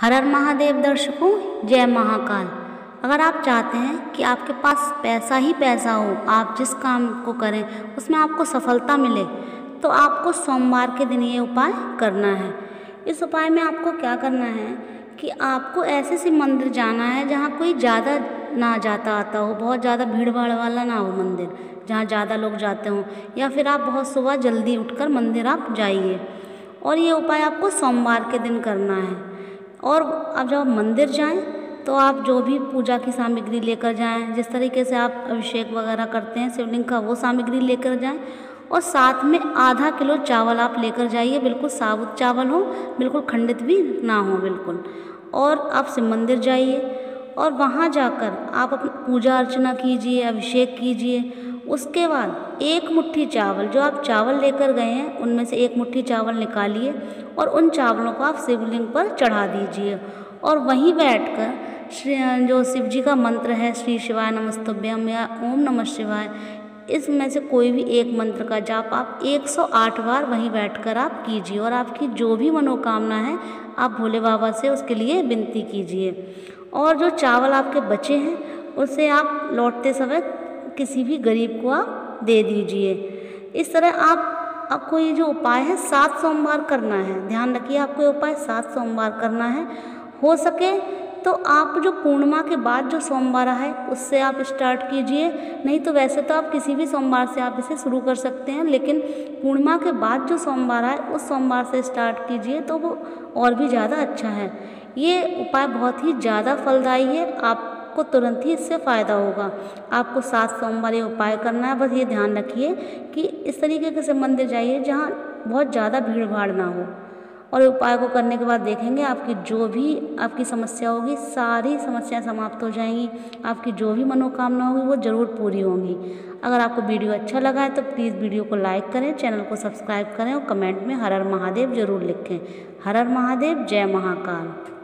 हर हर महादेव दर्शकों, जय महाकाल। अगर आप चाहते हैं कि आपके पास पैसा ही पैसा हो, आप जिस काम को करें, उसमें आपको सफलता मिले तो आपको सोमवार के दिन ये उपाय करना है। इस उपाय में आपको क्या करना है कि आपको ऐसे से मंदिर जाना है, जहाँ कोई ज़्यादा ना जाता आता हो, बहुत ज़्यादा भीड़ भाड़ वाला ना हो मंदिर, जहाँ ज़्यादा लोग जाते हों, या फिर आप बहुत सुबह जल्दी उठकर मंदिर आप जाइए। और ये उपाय आपको सोमवार के दिन करना है। और अब जब मंदिर जाएँ तो आप जो भी पूजा की सामग्री लेकर जाएँ, जिस तरीके से आप अभिषेक वगैरह करते हैं, शिवलिंग का वो सामग्री लेकर जाएँ, और साथ में आधा किलो चावल आप लेकर जाइए, बिल्कुल साबुत चावल हो, बिल्कुल खंडित भी ना हो, बिल्कुल। और आप शिव मंदिर जाइए, और वहाँ जाकर आप अपनी पूजा अर्चना कीजिए, अभिषेक कीजिए उसके बाद एक मुट्ठी चावल, जो आप चावल लेकर गए हैं, उनमें से एक मुट्ठी चावल निकालिए और उन चावलों को आप शिवलिंग पर चढ़ा दीजिए। और वहीं बैठकर श्री, जो शिव जी का मंत्र है, श्री शिवाय नमस्तभ्यम या ओम नमः शिवाय, इसमें से कोई भी एक मंत्र का जाप आप 108 बार वहीं बैठकर आप कीजिए और आपकी जो भी मनोकामना है, आप भोले बाबा से उसके लिए विनती कीजिए। और जो चावल आपके बचे हैं, उसे आप लौटते समय किसी भी गरीब को आप दे दीजिए। इस तरह आप, आपको ये जो उपाय है, सात सोमवार करना है। ध्यान रखिए, आपको ये उपाय सात सोमवार करना है। हो सके तो आप जो पूर्णिमा के बाद जो सोमवार है, उससे आप स्टार्ट कीजिए। नहीं तो वैसे तो आप किसी भी सोमवार से आप इसे शुरू कर सकते हैं, लेकिन पूर्णिमा के बाद जो सोमवार है उस सोमवार से स्टार्ट कीजिए तो वो और भी ज़्यादा अच्छा है। ये उपाय बहुत ही ज़्यादा फलदायी है। आप आपको तुरंत ही इससे फ़ायदा होगा। आपको सात सोमवार उपाय करना है। बस ये ध्यान रखिए कि इस तरीके के से मंदिर जाइए जहाँ बहुत ज़्यादा भीड़ भाड़ ना हो। और उपाय को करने के बाद देखेंगे आपकी जो भी आपकी समस्या होगी, सारी समस्याएँ समाप्त हो जाएँगी। आपकी जो भी मनोकामना होगी वो ज़रूर पूरी होंगी। अगर आपको वीडियो अच्छा लगा है तो प्लीज़ वीडियो को लाइक करें, चैनल को सब्सक्राइब करें और कमेंट में हर हर महादेव ज़रूर लिखें। हर हर महादेव, जय महाकाल।